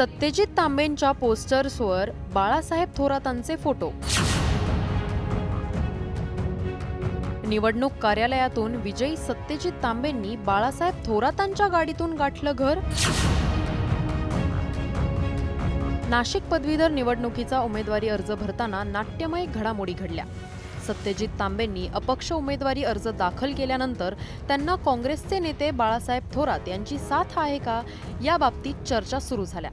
सत्यजित तांबेंच्या पोस्टर्सवर बाळासाहेब थोरातांचे फोटो. निवडणूक कार्यालयातून विजयी सत्यजित तांबेंनी बाळासाहेब थोरातांच्या गाडीतून गाठलं घर. नाशिक पदवीधर निवडणुकीचा उमेदवारी अर्ज भरताना नाट्यमय घडामोडी घडल्या. सत्यजित तांबेंनी अपक्ष उमेदवारी अर्ज दाखल केल्यानंतर त्यांना काँग्रेसचे नेते बाळासाहेब थोरात यांची साथ आहे का याबाबतीत चर्चा सुरू झाल्या.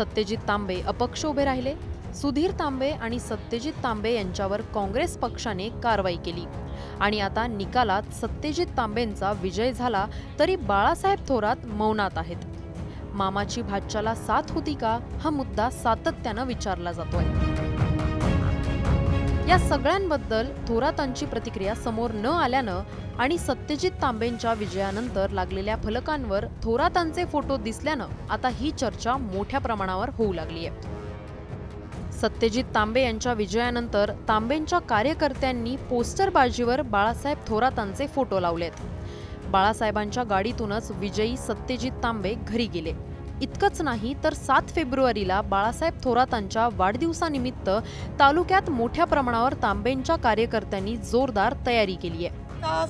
सत्यजित तांबे अपक्ष उभे राहिले. सुधीर तांबे आणि सत्यजित तांबे यांच्यावर काँग्रेस पक्षाने कारवाई केली. आणि आता निकालात सत्यजित तांबेंचा विजय झाला तरी बाळासाहेब थोरात मौनात आहेत. मामाची भाच्याला साथ होती का? हा मुद्दा सातत्यानं विचारला जातोय. या सगळ्यांबद्दल थोरातांची प्रतिक्रिया समोर न आल्यानं आणि सत्यजित तांबेंच्या विजयानंतर लागलेल्या फलकांवर थोरातांचे फोटो दिसल्यानं आता ही चर्चा मोठ्या प्रमाणावर होऊ लागली आहे. सत्यजित तांबे यांच्या विजयानंतर तांबेंच्या कार्यकर्त्यांनी पोस्टरबाजीवर बाळासाहेब थोरातांचे फोटो लावलेत. बाळासाहेबांच्या गाडीतूनच विजयी सत्यजित तांबे घरी गेले. इतकंच नाही तर सात फेब्रुवारीला बाळासाहेब थोरातांच्या वाढदिवसानिमित्त तालुक्यात मोठ्या प्रमाणावर तांबेंच्या कार्यकर्त्यांनी जोरदार तयारी केली आहे.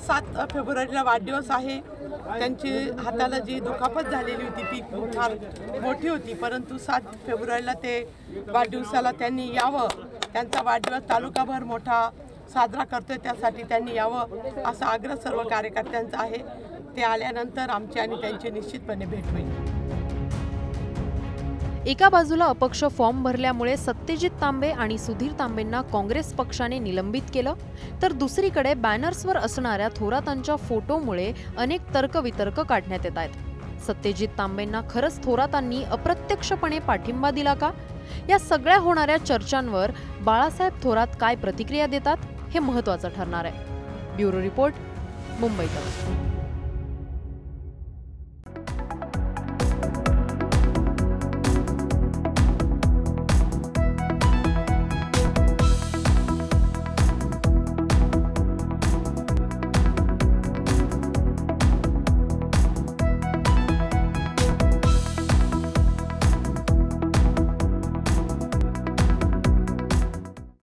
सात फेब्रुवारीला वाढदिवस आहे. त्यांची हाताला जी दुखापत झालेली होती ती खूप फार मोठी होती परंतु सात फेब्रुवारीला ते वाढदिवसाला त्यांनी यावं. त्यांचा वाढदिवस तालुकाभर मोठा साजरा करतोय त्यासाठी त्यांनी यावं असा आग्रह सर्व कार्यकर्त्यांचा आहे. ते आल्यानंतर आमची आणि त्यांची निश्चितपणे भेट होईल. एका बाजूला अपक्ष फॉर्म भरल्यामुळे सत्यजित तांबे आणि सुधीर तांबेंना काँग्रेस पक्षाने निलंबित केलं. तर दुसरीकडे बॅनर्सवर असणाऱ्या थोरातांच्या फोटोमुळे अनेक तर्कवितर्क काढण्यात येत आहेत. सत्यजित तांबेंना खरंच थोरातांनी अप्रत्यक्षपणे पाठिंबा दिला का? या सगळ्या होणाऱ्या चर्चांवर बाळासाहेब थोरात काय प्रतिक्रिया देतात हे महत्त्वाचं ठरणार आहे. ब्युरो रिपोर्ट मुंबईत